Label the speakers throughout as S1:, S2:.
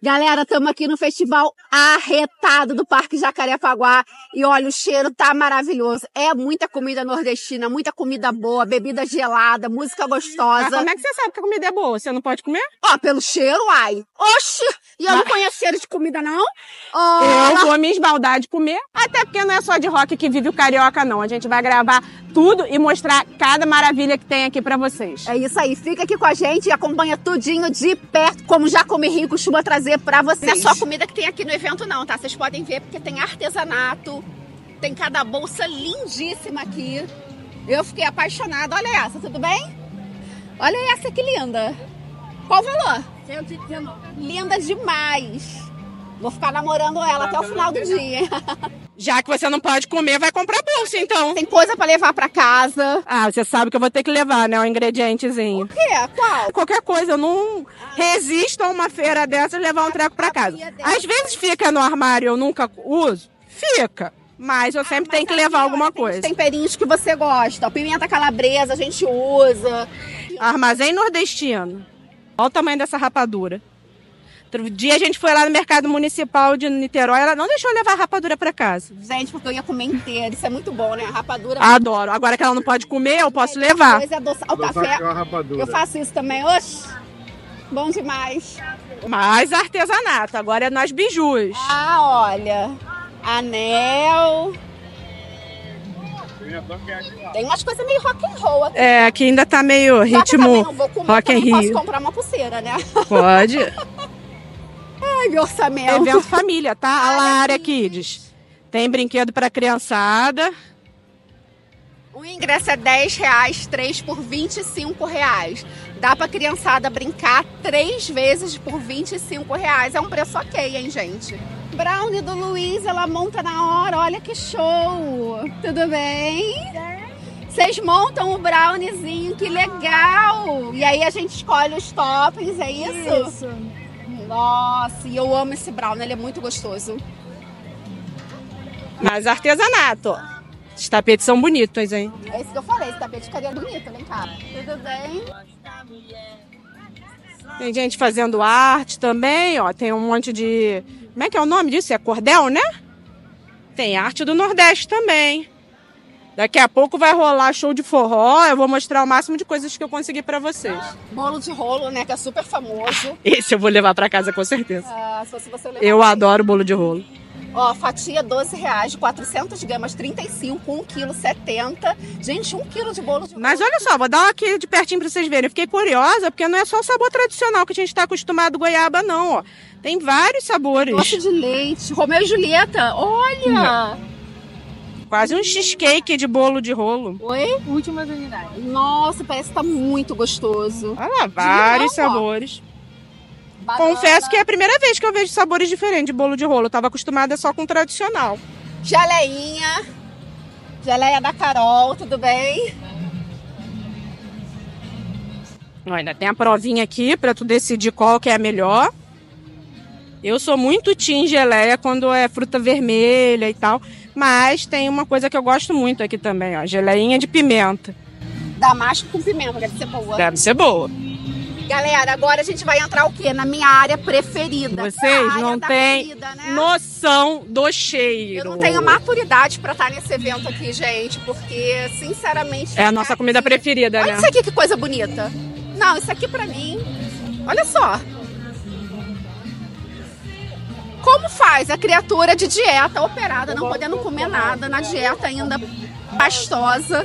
S1: Galera, estamos aqui no festival arretado do Parque Jacarepaguá e olha, o cheiro tá maravilhoso. É muita comida nordestina, muita comida boa, bebida gelada, música gostosa.
S2: Mas como é que você sabe que a comida é boa? Você não pode comer?
S1: Ó, pelo cheiro, ai. Oxi! E eu não conheço cheiro de comida, não? Ó,
S2: Eu vou me esbaldar de comer. Até porque não é só de rock que vive o carioca, não. A gente vai gravar tudo e mostrar cada maravilha que tem aqui pra vocês.
S1: É isso aí, fica aqui com a gente e acompanha tudinho de perto, como já Come Rio costuma trazer pra vocês. Não é só comida que tem aqui no evento não, tá? Vocês podem ver porque tem artesanato, tem cada bolsa lindíssima aqui. Eu fiquei apaixonada. Olha essa, tudo bem? Olha essa que linda. Qual o valor? 119. Linda demais. Vou ficar namorando ela até o final do dia.
S2: Já que você não pode comer, vai comprar bolsa, então.
S1: Tem coisa pra levar pra casa.
S2: Ah, você sabe que eu vou ter que levar, né? Um ingredientezinho.
S1: O quê? Qual?
S2: Qualquer coisa, eu não resisto a uma feira dessa e levar um treco pra casa. Às vezes fica no armário eu nunca uso, fica. Mas eu sempre tenho que levar alguma coisa.
S1: Temperinhos que você gosta. Pimenta calabresa a gente usa.
S2: Armazém nordestino. Olha o tamanho dessa rapadura. Outro dia a gente foi lá no mercado municipal de Niterói, ela não deixou levar a rapadura pra casa.
S1: Gente, porque eu ia comer inteira. Isso é muito bom, né? A rapadura.
S2: Adoro. Agora que ela não pode comer, eu posso levar.
S1: Coisa adoçar. O café. Eu faço isso também. Oxi. Bom demais.
S2: Mais artesanato. Agora é nós bijus.
S1: Ah, olha. Anel. Tem umas coisas meio rock and roll aqui.
S2: É, aqui ainda tá meio
S1: Só que eu
S2: ritmo
S1: não vou comer,
S2: rock and
S1: também posso comprar uma pulseira, né?
S2: Pode.
S1: Ai, orçamento.
S2: Evento família, tá? A área Kids. Tem brinquedo pra criançada.
S1: O ingresso é 10 reais, 3 por 25 reais. Dá pra criançada brincar três vezes por 25 reais. É um preço ok, hein, gente? Brownie do Luiz, ela monta na hora. Olha que show! Tudo bem? Vocês montam o browniezinho, que legal! E aí a gente escolhe os toppings, é isso?
S3: Isso.
S1: Nossa, e eu amo esse brownie, ele é muito gostoso.
S2: Mas artesanato. Os tapetes são bonitos, hein?
S1: É isso que eu falei, esse tapete ficaria bonito, vem cá. Tudo bem?
S2: Tem gente fazendo arte também, ó. Tem um monte de. Como é que é o nome disso? É cordel, né? Tem arte do Nordeste também. Daqui a pouco vai rolar show de forró. Eu vou mostrar o máximo de coisas que eu consegui pra vocês.
S1: Bolo de rolo, né, que é super famoso.
S2: Esse eu vou levar pra casa com certeza.
S1: Ah, se fosse você levar
S2: Eu
S1: mais.
S2: adoro bolo de rolo.
S1: Ó, fatia 12 reais, 400 gramas, 35, 1 quilo 70. Gente, 1 quilo de bolo de rolo.
S2: Mas olha só, vou dar aqui de pertinho pra vocês verem. Eu fiquei curiosa, porque não é só o sabor tradicional que a gente tá acostumado goiaba, não, ó. Tem vários sabores.
S1: Doce de leite, Romeu e Julieta, olha!
S2: Quase um cheesecake de bolo de rolo.
S1: Oi?
S3: Últimas unidades.
S1: Nossa, parece que tá muito gostoso.
S2: Olha lá, vários sabores.
S1: Banana,
S2: Confesso que é a primeira vez que eu vejo sabores diferentes de bolo de rolo. Eu tava acostumada só com o tradicional.
S1: Geleinha. Geleia da Carol, tudo bem?
S2: Ó, ainda tem a provinha aqui pra tu decidir qual que é a melhor. Eu sou muito team geleia quando é fruta vermelha e tal. Mas tem uma coisa que eu gosto muito aqui também, ó. Geleinha de pimenta.
S1: Damasco com pimenta, deve ser boa.
S2: Deve ser boa.
S1: Galera, agora a gente vai entrar o quê? Na minha área preferida.
S2: Vocês não têm
S1: comida, né?
S2: noção do cheiro.
S1: Eu não tenho maturidade pra estar nesse evento aqui, gente, porque, sinceramente.
S2: É a nossa comida
S1: aqui-
S2: preferida,
S1: Olha
S2: né?
S1: isso aqui, que coisa bonita. Não, isso aqui pra mim. Olha só. Como faz a criatura de dieta operada, não podendo comer nada, na dieta ainda pastosa?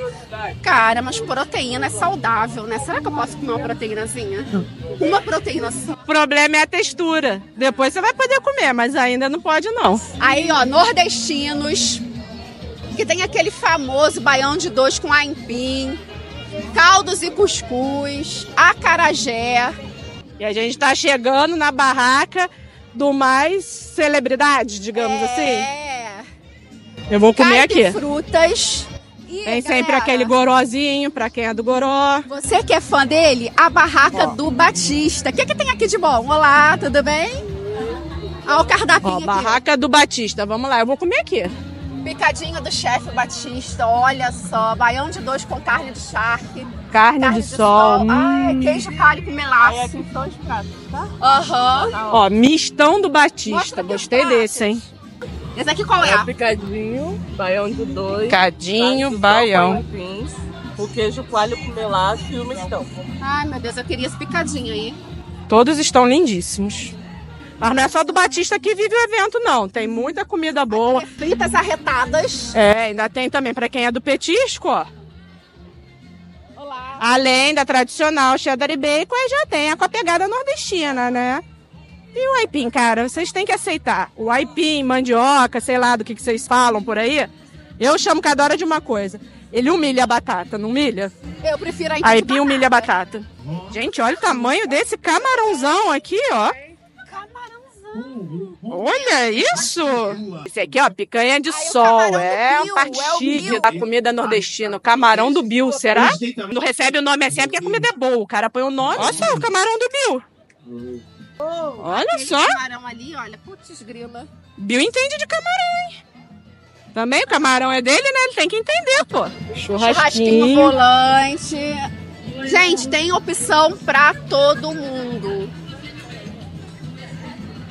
S1: Cara, mas proteína é saudável, né? Será que eu posso comer uma proteínazinha? Uma proteína só.
S2: O problema é a textura. Depois você vai poder comer, mas ainda não pode, não.
S1: Aí, ó, nordestinos, que tem aquele famoso baião de dois com aipim, caldos e cuscuz, acarajé.
S2: E a gente tá chegando na barraca do mais celebridade, digamos assim.
S1: É.
S2: Eu vou comer
S1: Carne e
S2: aqui.
S1: frutas. E,
S2: Tem sempre
S1: galera,
S2: aquele gorozinho pra quem é do goró.
S1: Você que é fã dele, a barraca do Batista. O que, que tem aqui de bom? Olá, tudo bem? Olha o cardápio
S2: Ó,
S1: aqui.
S2: barraca do Batista. Vamos lá, eu vou comer aqui.
S1: Picadinho do chefe Batista, olha só. Baião de dois com carne de charque.
S2: Carne,
S1: Carne
S2: de sol. hum.
S1: Ai, queijo calho com
S3: Aí
S1: melaço.
S3: aqui são os pratos, tá?
S1: Aham.
S2: Ó, mistão do Batista. Gostei desse, hein?
S1: Esse aqui qual é?
S3: É picadinho, baião de dois.
S2: Picadinho,
S3: de sol
S2: baião.
S3: O queijo coalho com melaço e o mistão.
S1: Ai, meu Deus, eu queria esse picadinho aí.
S2: Todos estão lindíssimos. Mas não é só do Batista que vive o evento, não. Tem muita comida boa.
S1: Fritas arretadas.
S2: É, ainda tem também pra quem é do petisco, ó. Além da tradicional cheddar e bacon, aí já tem a com a pegada nordestina, né? E o aipim, cara, vocês têm que aceitar. O aipim, mandioca, sei lá do que, que vocês falam por aí. Eu chamo cada hora de uma coisa. Ele humilha a batata, não humilha?
S1: Eu prefiro a
S2: Aipim humilha a batata. Gente, olha o tamanho desse camarãozão aqui, ó.
S1: Camarãozão.
S2: Olha isso! Esse aqui, ó, picanha de
S1: Ai,
S2: sol. É parte
S1: é o
S2: chique
S1: Bill.
S2: da comida nordestina. O camarão do Bill, será? Não recebe o nome assim é porque a comida é boa. O cara põe o nome. Olha só o camarão do Bill. Olha
S1: Aquele
S2: só.
S1: camarão ali, olha. Putz, grila.
S2: Bill entende de camarão, hein? Também o camarão é dele, né? Ele tem que entender, pô.
S1: Churrasquinho
S2: Churrasquinho.
S1: volante. Gente, tem opção pra todo mundo.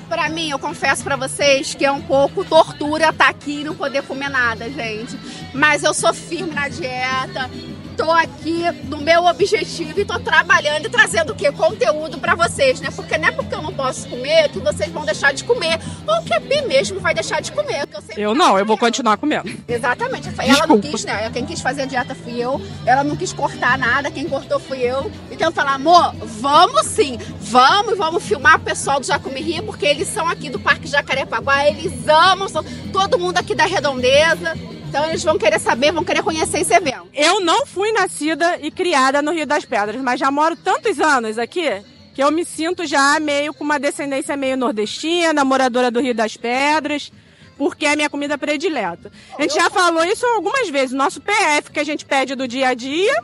S1: Pra mim, eu confesso pra vocês que é um pouco tortura estar aqui e não poder comer nada, gente. Mas eu sou firme na dieta. Tô aqui no meu objetivo e tô trabalhando e trazendo o quê? Conteúdo pra vocês, né? Porque não é porque eu não posso comer que vocês vão deixar de comer. Ou que a Bi mesmo vai deixar de comer. que eu
S2: Eu não, eu vou continuar comendo.
S1: Exatamente. Ela não
S2: Desculpa.
S1: quis, né? Quem quis fazer a dieta fui eu. Ela não quis cortar nada. Quem cortou fui eu. Então eu falar, amor, vamos sim. Vamos e vamos filmar o pessoal do Jacome Rio, porque eles são aqui do Parque Jacarepaguá. Eles amam, são todo mundo aqui da redondeza. Então eles vão querer saber, vão querer conhecer esse evento.
S2: Eu não fui nascida e criada no Rio das Pedras, mas já moro tantos anos aqui que eu me sinto já meio com uma descendência meio nordestina, moradora do Rio das Pedras, porque é a minha comida predileta. A gente já falou isso algumas vezes. Nosso PF que a gente pede do dia a dia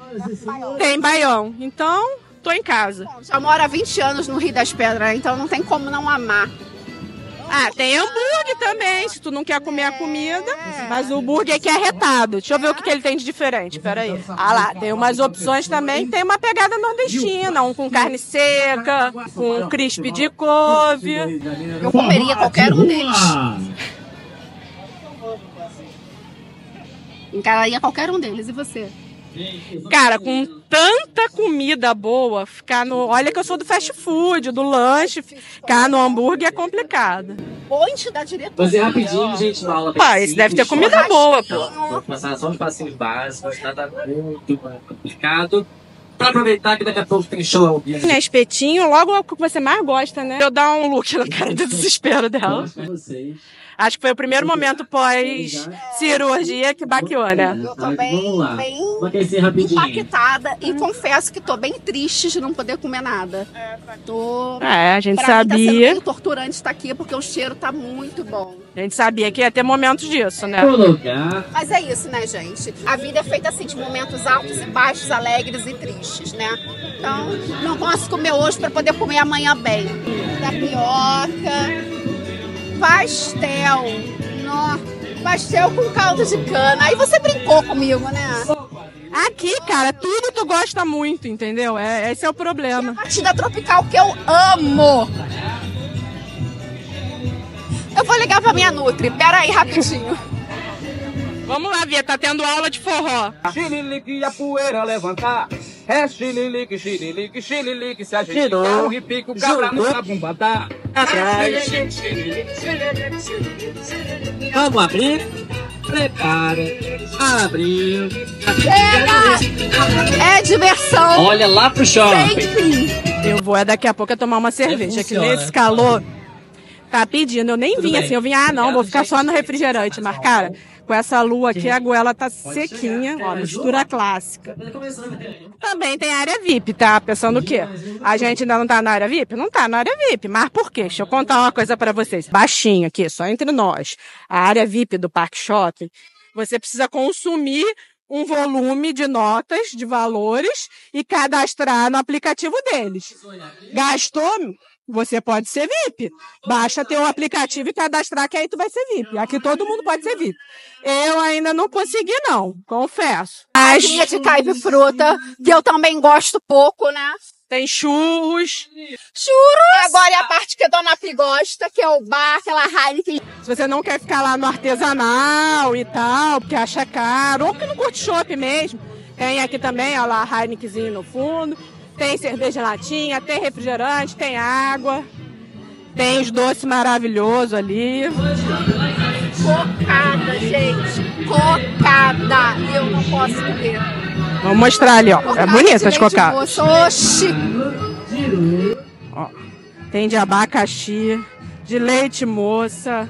S2: tem baião. Então, tô em casa.
S1: Bom, já moro há 20 anos no Rio das Pedras, então não tem como não amar.
S2: Ah, tem hambúrguer também, se tu não quer comer a comida. Mas o hambúrguer aqui é retado. Deixa eu ver o que, que ele tem de diferente. Pera aí. Ah lá, tem umas opções também. Tem uma pegada nordestina, um com carne seca, com crisp de couve.
S1: Eu comeria qualquer um deles. Encararia qualquer um deles. E você?
S2: Cara, com tanta comida boa, ficar no. Olha que eu sou do fast food, do lanche, ficar no hambúrguer é complicado.
S1: Ponte da diretoria.
S4: Fazer rapidinho, gente, uma aula
S2: Pá, esse deve ter comida boa, pô.
S4: Vou passar só os passinhos básicos, nada muito complicado. Pra aproveitar que daqui a pouco tem show ao vivo.
S2: Né, espetinho, logo é o que você mais gosta, né? Eu dar um look na cara do desespero dela. Acho que foi o primeiro momento pós-cirurgia que baqueou, né?
S1: Eu tô bem, bem impactada e confesso que tô bem triste de não poder comer nada. Tô.
S2: É, a gente
S1: Pra mim tá sendo
S2: sabia.
S1: torturante estar aqui porque o cheiro tá muito bom.
S2: A gente sabia que ia ter momentos disso, né?
S1: Mas é isso, né, gente? A vida é feita assim de momentos altos e baixos, alegres e tristes, né? Então, não posso comer hoje pra poder comer amanhã bem. Tapioca, pastel, nó, pastel com caldo de cana. Aí você brincou comigo, né?
S2: Aqui, cara, tudo tu gosta muito, entendeu? É, esse é o problema.
S1: Batida tropical que eu amo. Eu vou ligar pra minha Nutri. Pera aí, rapidinho.
S2: Vamos lá, Via, tá tendo aula de forró.
S5: Xililique e a poeira levantar. É xililique, xililique, xililique. Se a gente
S4: Girou.
S5: ficar o cabra no sabumba dá.
S4: Atrás.
S5: Xililique.
S4: Vamos abrir. Prepara. Abriu.
S1: Chega! É diversão
S4: Olha lá pro shopping.
S2: Eu vou é daqui a pouco é tomar uma cerveja, que nesse calor tá pedindo. Eu nem
S4: Tudo
S2: vim
S4: bem.
S2: assim, eu vim, ah, não, vou ficar só no refrigerante. Mas, cara, com essa lua aqui, a goela tá sequinha, ó, mistura clássica. Também tem área VIP, tá? Pensando o quê? A gente ainda não tá na área VIP? Não tá na área VIP. Mas por quê? Deixa eu contar uma coisa pra vocês. Baixinho aqui, só entre nós. A área VIP do Parque Shopping, você precisa consumir um volume de notas, de valores e cadastrar no aplicativo deles. Gastou você pode ser VIP. Baixa teu aplicativo e cadastrar que aí tu vai ser VIP. Aqui todo mundo pode ser VIP. Eu ainda não consegui não, confesso. Mas
S1: Aguinha de caipifruta, que eu também gosto pouco, né?
S2: tem churros.
S1: Churros! Agora é a parte que a Dona Pi gosta, que é o bar, aquela Heineken.
S2: Se você não quer ficar lá no artesanal e tal, porque acha caro, ou porque não curte chopp mesmo, tem aqui também, ó lá, Heinekenzinho no fundo. Tem cerveja latinha, tem refrigerante, tem água. Tem os doces maravilhosos ali.
S1: Cocada, gente. Cocada. Eu não posso comer.
S2: Vamos mostrar ali, ó. É
S1: Cocada
S2: bonita
S1: de
S2: as cocadas.
S1: Oxi.
S2: Tem de abacaxi, de leite moça,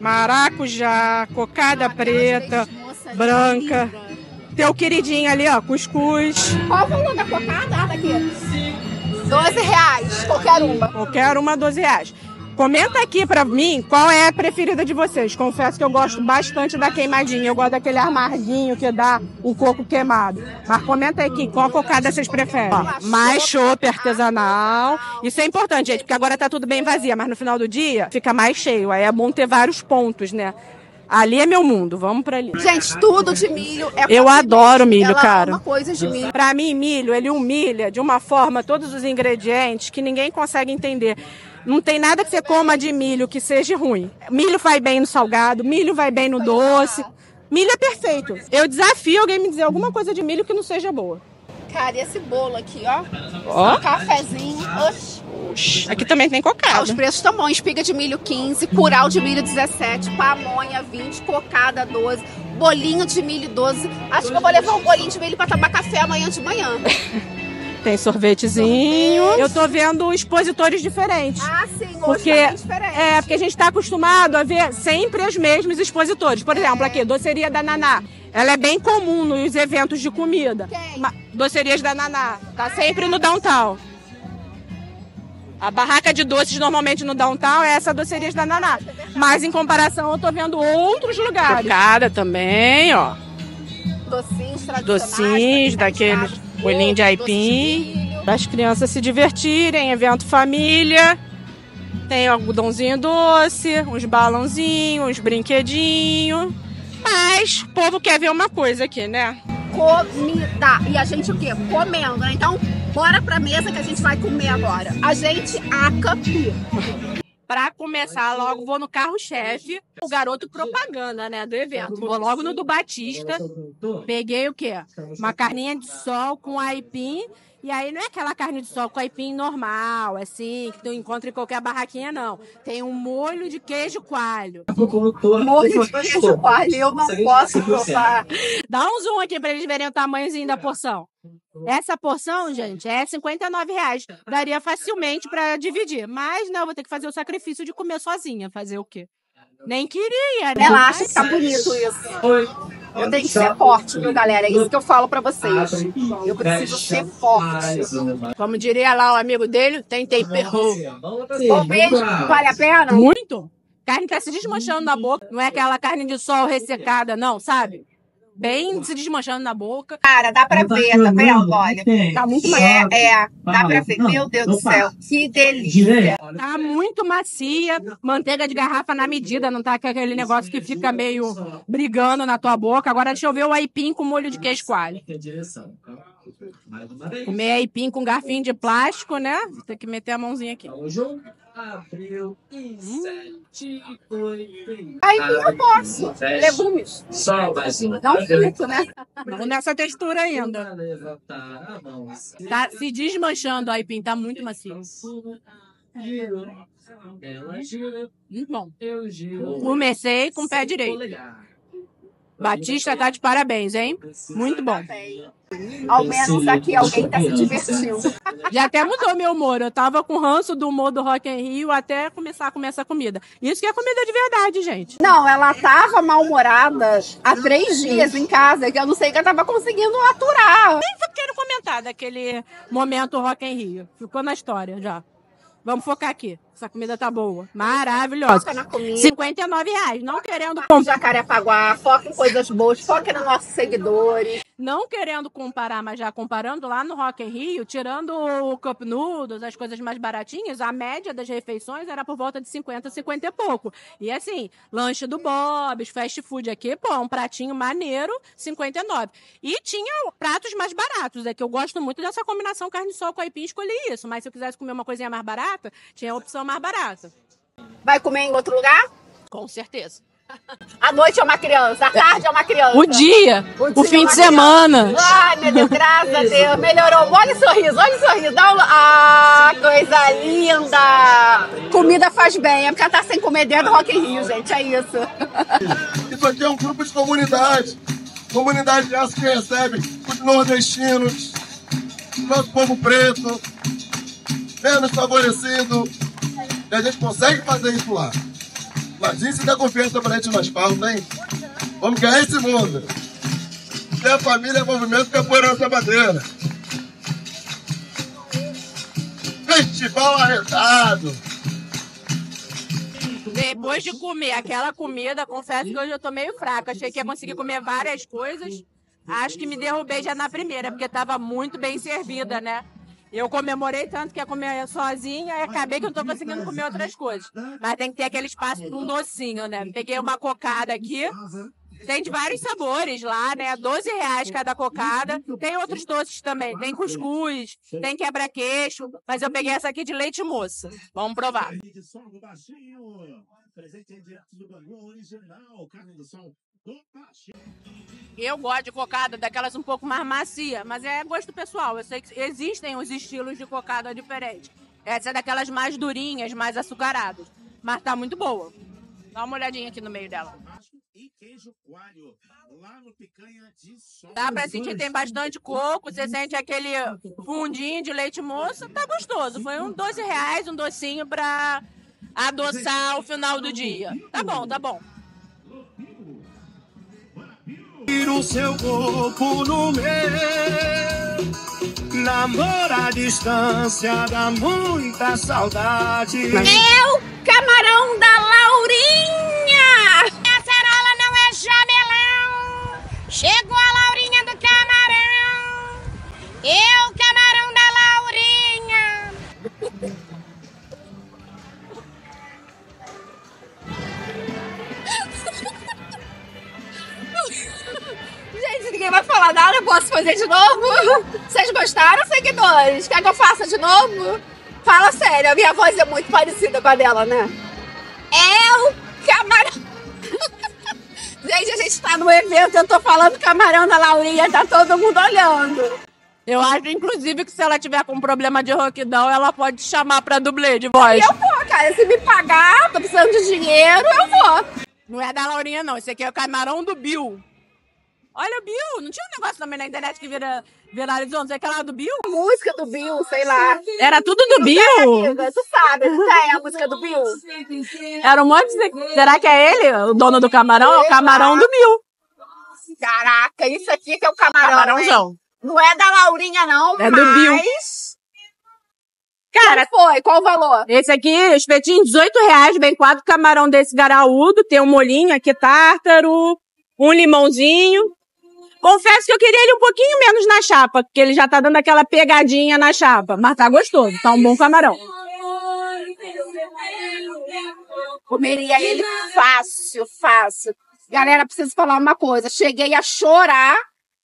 S2: maracujá, cocada preta, branca. O queridinho ali, ó, cuscuz.
S1: Qual o valor da cocada? Ah, tá aqui. 12 reais, qualquer uma.
S2: Qualquer uma, 12 reais. Comenta aqui pra mim qual é a preferida de vocês. Confesso que eu gosto bastante da queimadinha. Eu gosto daquele amarguinho que dá o coco queimado. Mas comenta aqui qual cocada vocês preferem. Ó, mais chopp artesanal. Isso é importante, gente, porque agora tá tudo bem vazia, mas no final do dia fica mais cheio. Aí é bom ter vários pontos, né? Ali é meu mundo, vamos pra ali.
S1: Gente, tudo de milho é
S2: Eu adoro milho,
S1: Ela
S2: cara.
S1: ama coisas de milho.
S2: Pra mim, milho, ele humilha de uma forma todos os ingredientes que ninguém consegue entender. Não tem nada que você coma de milho que seja ruim. Milho vai bem no salgado, milho vai bem no doce. Milho é perfeito. Eu desafio alguém me dizer alguma coisa de milho que não seja boa.
S1: Cara, e esse bolo aqui, ó.
S2: Ó.
S1: Um cafezinho. Oxi.
S2: Aqui também tem
S1: Ah, os
S2: cocada.
S1: preços estão bons. Espiga de milho 15, curau de milho 17, pamonha 20, cocada 12, bolinho de milho 12. Acho que eu vou levar um bolinho de milho pra tomar café amanhã de manhã.
S2: Tem sorvetezinho. Eu tô vendo expositores diferentes.
S1: Ah, sim, hoje
S2: Porque,
S1: tá diferente.
S2: é, porque a gente está acostumado a ver sempre os mesmos expositores. Por exemplo, aqui, doceria da Naná. Ela é bem comum nos eventos de comida.
S1: Quem?
S2: Docerias da Naná. Tá sempre no downtown. A barraca de doces normalmente no downtown é essa docerias da Naná. Mas em comparação eu tô vendo outros lugares. Cocada também, ó.
S1: Docinhos tradicionais.
S2: Docinhos, daqueles bolinho de aipim. as crianças se divertirem, evento família. Tem algodãozinho doce, uns balãozinhos, uns brinquedinhos. Mas o povo quer ver uma coisa aqui, né?
S1: comida. E a gente o quê? Comendo, né? Então, bora pra mesa que a gente vai comer agora. A gente acapi.
S2: Pra começar, logo vou no carro-chefe, o garoto propaganda, né, do evento. Vou logo no do Batista. Peguei o quê? Uma carninha de sol com aipim. E aí não é aquela carne de sol com aipim normal, assim, que tu encontra em qualquer barraquinha, não. Tem um molho de queijo coalho.
S1: Morro de queijo coalho, eu não posso provar.
S2: Dá um zoom aqui pra eles verem o tamanhozinho da porção. Essa porção, gente, é 59 reais. Daria facilmente pra dividir. Mas não, vou ter que fazer o sacrifício de comer sozinha. Fazer o quê? Nem queria, né?
S1: Ela acha que tá bonito isso. Eu tenho que ser forte, viu, galera? É isso que eu falo pra vocês. Eu preciso ser forte.
S2: Como diria lá o amigo dele, tem tempero.
S1: O beijo vale a pena?
S2: Muito. Carne tá se desmanchando na boca. Não é aquela carne de sol ressecada, não, sabe? Bem se desmanchando na boca.
S1: Cara, dá pra ver, tá vendo? Olha.
S2: Tá muito
S1: É,
S2: macia.
S1: é, dá pra ver. Meu Deus do céu, que delícia.
S2: Tá muito macia. Manteiga de garrafa na medida, não tá aquele negócio que fica meio brigando na tua boca. Agora deixa eu ver o aipim com molho de queijo coalho. Comer aipim com garfinho de plástico, né? Tem que meter a mãozinha aqui.
S4: Abril e sete, oito.
S1: Aí eu posso. Legumes.
S4: Só mais uma.
S1: Não frito, né?
S2: Não nessa textura ainda. Tá se desmanchando o aipim, tá muito macio.
S4: Giro. Ela gira,
S2: Muito bom.
S4: eu giro.
S2: Comecei com o pé direito.
S4: Polegar.
S2: Batista tá de parabéns, hein? Muito bom.
S1: Ao menos aqui alguém tá se divertindo.
S2: Já até mudou meu humor. Eu tava com ranço do humor do Rock in Rio até começar a comer essa comida. Isso que é comida de verdade, gente.
S1: Não, ela tava mal-humorada há três dias em casa, que eu não sei que eu tava conseguindo aturar.
S2: Quero comentar daquele momento Rock in Rio. Ficou na história já. Vamos focar aqui. Essa comida tá boa. Maravilhosa.
S1: Foca na comida.
S2: 59 reais. Não querendo comprar.
S1: Jacarepaguá, foca em coisas boas, foca nos nossos seguidores.
S2: não querendo comparar, mas já comparando lá no Rock in Rio, tirando o Cup Noodles, as coisas mais baratinhas, a média das refeições era por volta de 50, 50 e pouco. E assim, lanche do Bob's, fast food aqui, pô, um pratinho maneiro, 59. E tinha pratos mais baratos, é que eu gosto muito dessa combinação carne-sol com aipim, escolhi isso. Mas se eu quisesse comer uma coisinha mais barata, tinha a opção mais barata.
S1: Vai comer em outro lugar?
S2: Com certeza.
S1: A noite é uma criança, a tarde é uma criança.
S2: O dia, o,
S1: dia
S2: fim
S1: é
S2: de semana.
S1: Ai, meu Deus, graças a Deus. Melhorou. Olha o sorriso, olha o sorriso. Dá um... Ah, coisa linda. Comida faz bem. É porque ela tá sem comer dentro do Rock in Rio, gente. É isso.
S6: Isso aqui é um grupo de comunidade. Comunidade essa que recebe os nordestinos, nosso povo preto, menos favorecido. E a gente consegue fazer isso lá. Imagina se dá confiança pra gente nas palmas, hein? Vamos ganhar esse mundo. Ter família é movimento capoeira nossa bandeira. Festival arretado.
S2: Depois de comer aquela comida, confesso que hoje eu tô meio fraca. Achei que ia conseguir comer várias coisas. Acho que me derrubei já na primeira, porque tava muito bem servida, né? Eu comemorei tanto que ia comer sozinha e acabei que eu não tô conseguindo comer outras coisas. Mas tem que ter aquele espaço para um docinho, né? Peguei uma cocada aqui. Tem de vários sabores lá, né? 12 reais cada cocada. Tem outros doces também. Tem cuscuz, tem quebra-queixo. Mas eu peguei essa aqui de leite moça. Vamos provar.
S7: Presente direto do Bangu original. Carne do sol.
S2: Eu gosto de cocada daquelas um pouco mais macia, mas é gosto pessoal. Eu sei que existem os estilos de cocada diferentes. Essa é daquelas mais durinhas, mais açucaradas. Mas tá muito boa. Dá uma olhadinha aqui no meio dela.
S7: E queijo coalho. Lá no picanha de sol.
S2: Dá pra sentir, tem bastante coco, você sente aquele fundinho de leite moça, tá gostoso. Foi um 12 reais, um docinho pra adoçar o final do dia. Tá bom, tá bom.
S8: Tira o seu corpo no meu. Namora a distância, dá muita saudade.
S1: Eu, fazer de novo? Vocês gostaram, seguidores? Quer que eu faça de novo? Fala sério, a minha voz é muito parecida com a dela, né? Eu, camarão. Gente, a gente tá no evento, eu tô falando camarão da Laurinha, tá todo mundo olhando.
S2: Eu acho, inclusive, que se ela tiver com problema de rouquidão, ela pode chamar pra dublê de voz.
S1: Eu vou, cara. Se me pagar, tô precisando de dinheiro, eu vou.
S2: Não é da Laurinha, não. Esse aqui é o camarão do Bill. Olha o Bill. Não tinha um negócio também na internet que vira, viralizou? Não sei o que lá do Bill?
S1: Música do Bill, sei lá.
S2: Era tudo do
S1: Não
S2: Bill?
S1: amiga, tu sabe, não tem a música do Bill?
S2: Era um monte de... Será que é ele, o dono do camarão? É o camarão do Bill.
S1: Caraca, isso aqui que é o camarão.
S2: Camarãozão.
S1: hein? Não é da Laurinha, não,
S2: É
S1: mas...
S2: do Bill. Cara,
S1: Qual foi? Qual o valor?
S2: esse aqui, espetinho, 18 reais, vem quatro camarão desse garaúdo, tem um molinho aqui tártaro, um limãozinho. Confesso que eu queria ele um pouquinho menos na chapa, porque ele já tá dando aquela pegadinha na chapa. Mas tá gostoso, tá um bom camarão.
S1: Comeria ele fácil, fácil. Galera, preciso falar uma coisa. Cheguei a chorar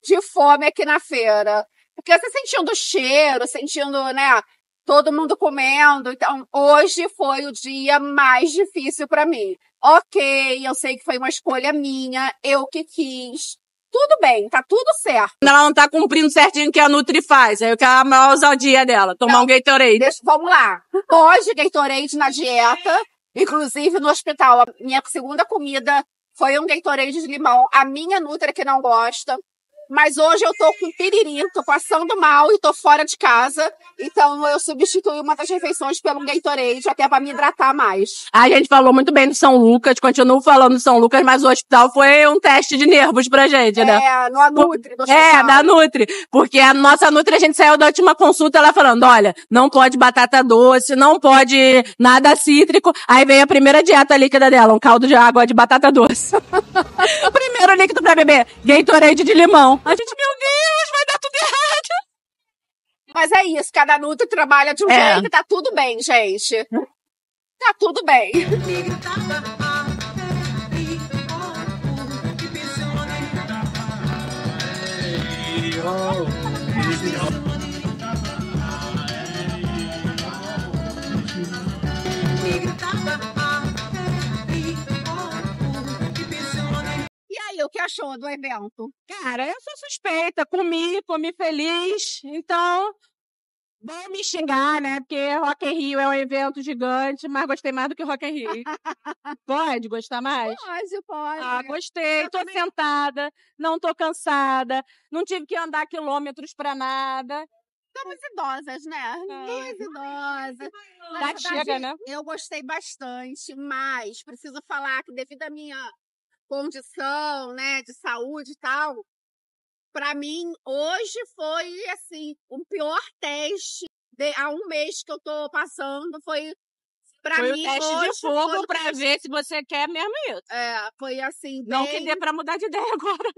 S1: de fome aqui na feira. Porque você sentindo o cheiro, sentindo, né? Todo mundo comendo. Então, hoje foi o dia mais difícil pra mim. Ok, eu sei que foi uma escolha minha, eu que quis. Tudo bem, tá tudo certo.
S2: Ela não tá cumprindo certinho o que a Nutri faz. Aí eu quero a maior ousadia dela, tomar
S1: Não.
S2: um Gatorade.
S1: Deixa, vamos lá. Hoje, Gatorade na dieta. Inclusive, no hospital, a minha segunda comida foi um Gatorade de limão. A minha Nutra que não gosta. Mas hoje eu tô com piriri, tô passando mal e tô fora de casa. Então eu substituí uma das refeições pelo Gatorade, até pra me hidratar mais.
S2: A gente falou muito bem do São Lucas, continuo falando do São Lucas, mas o hospital foi um teste de nervos pra gente, né?
S1: É, no Nutri, do
S2: É,
S1: hospital.
S2: da Nutri. Porque a nossa Nutri, a gente saiu da última consulta ela falando, olha, não pode batata doce, não pode nada cítrico. Aí veio a primeira dieta líquida dela, um caldo de água de batata doce. o primeiro líquido pra beber, Gatorade de limão. A gente, meu Deus, vai dar tudo errado.
S1: Mas é isso, cada nutre trabalha de um
S2: É.
S1: jeito e tá tudo bem, gente. Tá tudo bem. Aí, o que achou do evento?
S2: Cara, eu sou suspeita, comi, comi feliz, então vão me xingar, né? Porque Rock in Rio é um evento gigante, mas gostei mais do que Rock in Rio. Pode gostar mais?
S1: Pode, pode.
S2: Ah, gostei, tô sentada, não tô cansada, não tive que andar quilômetros pra nada.
S1: Somos idosas, né? Duas idosas. Na verdade,
S2: chega, né?
S1: Eu gostei bastante, mas preciso falar que devido à minha condição, né, de saúde e tal, pra mim hoje foi assim o pior teste de, há um mês que eu tô passando foi pra
S2: Foi
S1: mim
S2: o teste
S1: hoje
S2: de fogo
S1: foi,
S2: pra ver se você quer mesmo isso.
S1: é, foi assim
S2: Não
S1: bem-
S2: que dê pra mudar de ideia agora.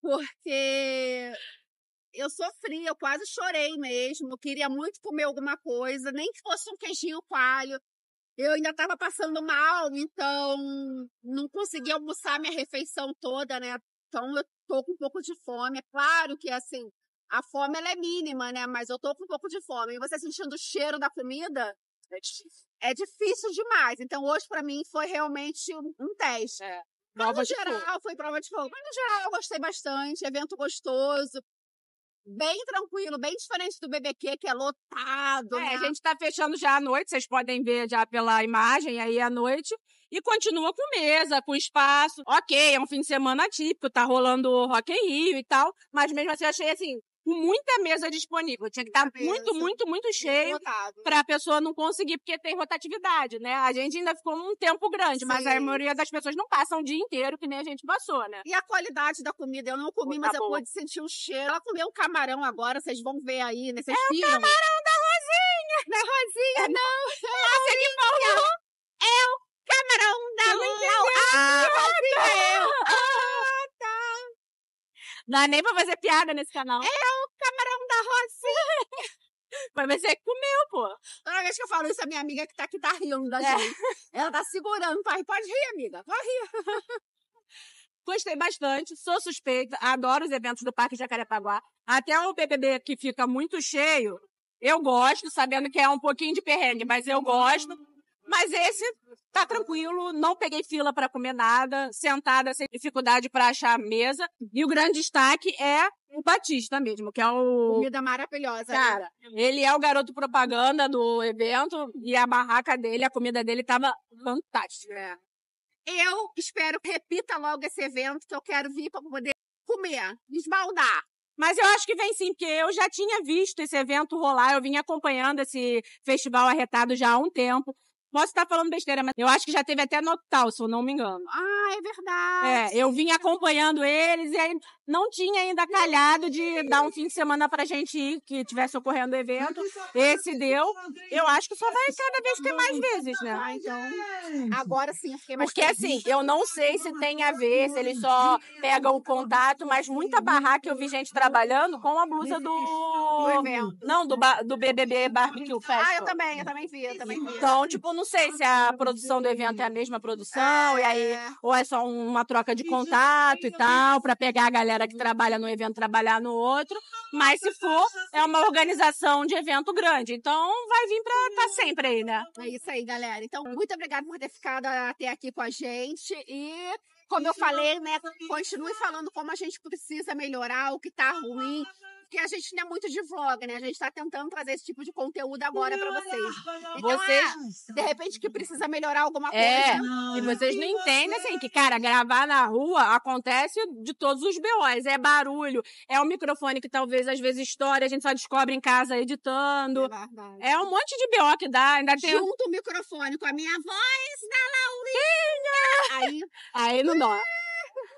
S1: porque eu sofri, eu quase chorei mesmo. Eu queria muito comer alguma coisa, nem que fosse um queijinho coalho. Eu ainda estava passando mal, então não consegui almoçar minha refeição toda, né? Então eu tô com um pouco de fome. É claro que assim, a fome ela é mínima, né? Mas eu tô com um pouco de fome. E você sentindo o cheiro da comida,
S2: É difícil.
S1: é difícil demais. Então hoje para mim foi realmente um, teste. Mas
S2: Prova
S1: no
S2: de fogo.
S1: geral, foi prova de fogo. Mas no geral, eu gostei bastante. Evento gostoso. Bem tranquilo, bem diferente do BBQ, que é lotado.
S2: É,
S1: né?
S2: a gente tá fechando já à noite, vocês podem ver já pela imagem aí à noite. E continua com mesa, com espaço. Ok, é um fim de semana típico, tá rolando o Rock in Rio e tal. Mas mesmo assim, eu achei assim, com muita mesa disponível. Tinha que estar muito, muito, muito cheio
S1: Lotado.
S2: pra pessoa não conseguir, porque tem rotatividade, né? A gente ainda ficou um tempo grande, mas a
S1: Sim.
S2: maioria das pessoas não passa um dia inteiro, que nem a gente passou, né?
S1: E a qualidade da comida, eu não comi,
S2: Pô,
S1: mas
S2: tá
S1: eu pude sentir o cheiro. Ela comeu um camarão agora, vocês vão ver aí, né? Vocês
S2: É o camarão da Rosinha!
S1: É Rosinha, não.
S2: Você que falou!
S1: É o camarão da
S2: não
S1: Rosinha. Ah, Rosinha, eu.
S2: Ah, tá. Não dá nem pra fazer piada nesse canal.
S1: É o camarão da Rosinha.
S2: Mas você que comeu, pô.
S1: Toda vez que eu falo isso, a minha amiga que tá aqui tá rindo da
S2: É.
S1: gente. Ela tá segurando pra rir. Pode rir, amiga. Pode rir.
S2: Gostei bastante, sou suspeita, adoro os eventos do Parque Jacarepaguá. Até o BBB que fica muito cheio, eu gosto, sabendo que é um pouquinho de perrengue, mas eu gosto. Mas esse tá tranquilo, não peguei fila para comer nada, sentada sem dificuldade para achar mesa. E o grande destaque é o Batista mesmo, que é o
S1: Comida maravilhosa. né?
S2: Cara, ele é o garoto propaganda do evento e a barraca dele, a comida dele tava fantástica.
S1: É. Eu espero que repita logo esse evento, que eu quero vir para poder comer, esbaldar.
S2: Mas eu acho que vem sim, porque eu já tinha visto esse evento rolar, eu vim acompanhando esse festival arretado já há um tempo. Posso estar falando besteira, mas eu acho que já teve até no Octal, se eu não me engano.
S1: Ah, é verdade.
S2: É, eu vim acompanhando eles e aí não tinha ainda calhado de dar um fim de semana pra gente ir, que tivesse ocorrendo o evento. Esse deu. Eu acho que só vai cada vez ter mais vezes, né?
S1: Ah, então, agora sim, eu fiquei mais
S2: Porque assim, eu não sei se tem a ver, se eles só pegam o contato, mas muita barraca eu vi gente trabalhando com a blusa do.
S1: Do evento.
S2: Não, do, ba- do BBB Barbecue Festival.
S1: Ah, eu também, eu também vi, eu também vi.
S2: Então, tipo, não sei se a produção do evento é a mesma produção, e aí,
S1: É.
S2: ou é só uma troca de contato e tal, pra pegar a galera que trabalha no evento trabalhar no outro. Mas se for, é uma organização de evento grande. Então, vai vir pra estar sempre aí, né?
S1: É isso aí, galera. Então, muito obrigada por ter ficado até aqui com a gente. E, como eu falei, né, continue falando como a gente precisa melhorar, o que tá ruim. Porque a gente não é muito de vlog, né? A gente tá tentando trazer esse tipo de conteúdo agora pra vocês. Então,
S2: Vocês-
S1: é, de repente, que precisa melhorar alguma coisa.
S2: É, e vocês não entendem, assim, que, cara, gravar na rua acontece de todos os BOs. É barulho, é o microfone que talvez às vezes estoure, a gente só descobre em casa editando.
S1: É verdade.
S2: É um monte de BO que dá, ainda tem...
S1: Junto o microfone com a minha voz da Laurinha. Aí,
S2: Aí não dá.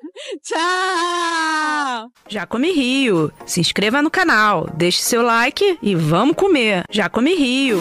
S2: Tchau! Já come Rio. Se inscreva no canal, deixe seu like e vamos comer. Já come Rio.